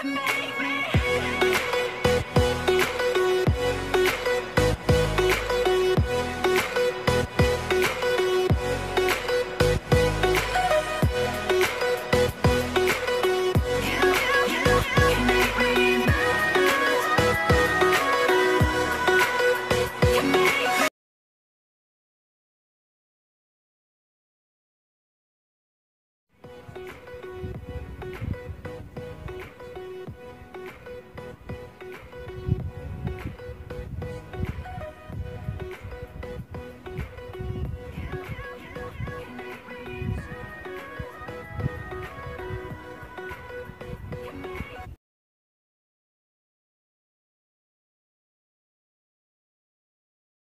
command.